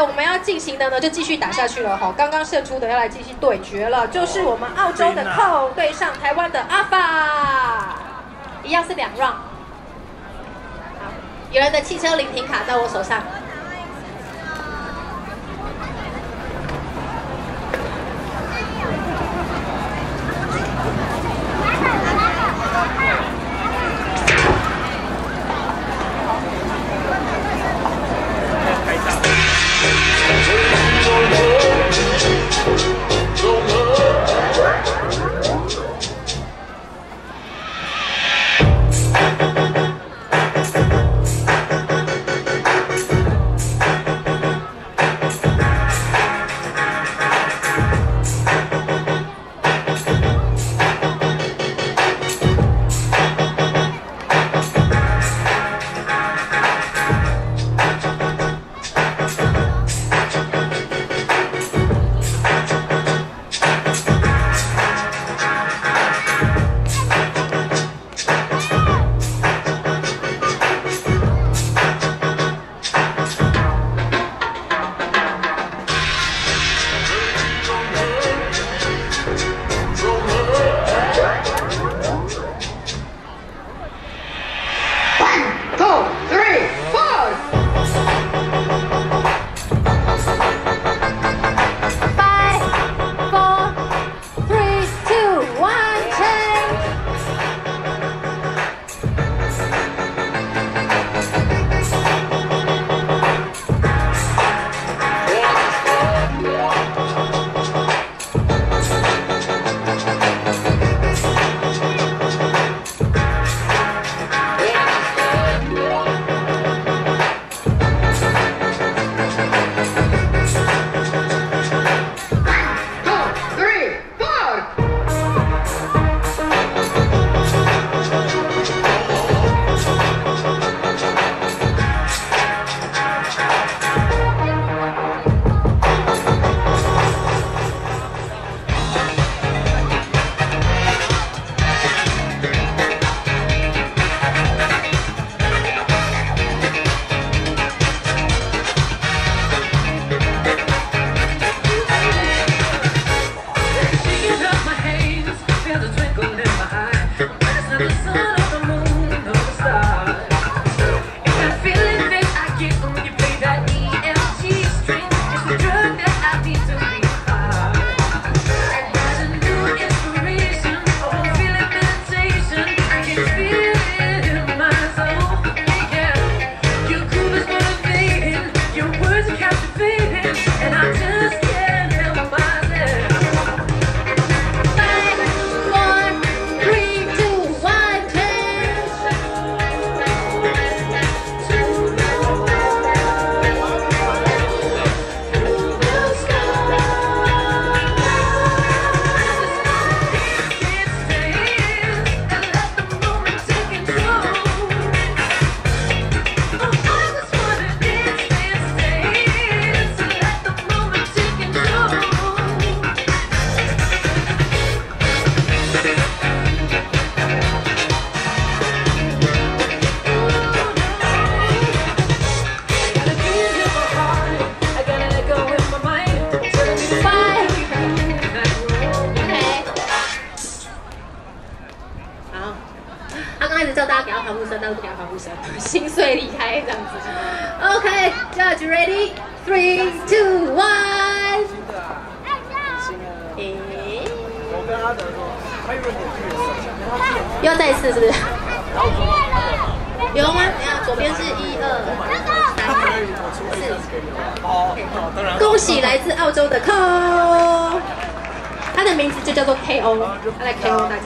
来我们要进行的呢，就继续打下去了哈。刚刚胜出的要来进行对决了，就是我们澳洲的寇对上台湾的阿法，一样是两 round。好，有人的汽车临停卡在我手上。叫大家给他防护绳，但是不给他防护绳，心碎离开这样子。OK，Judge ready，three two one。我跟阿德说，还有又要再一次是不是？有吗？等下，左边是一二三四。恭喜来自澳洲的 KO，他的名字就叫做 KO，他来 KO 大家。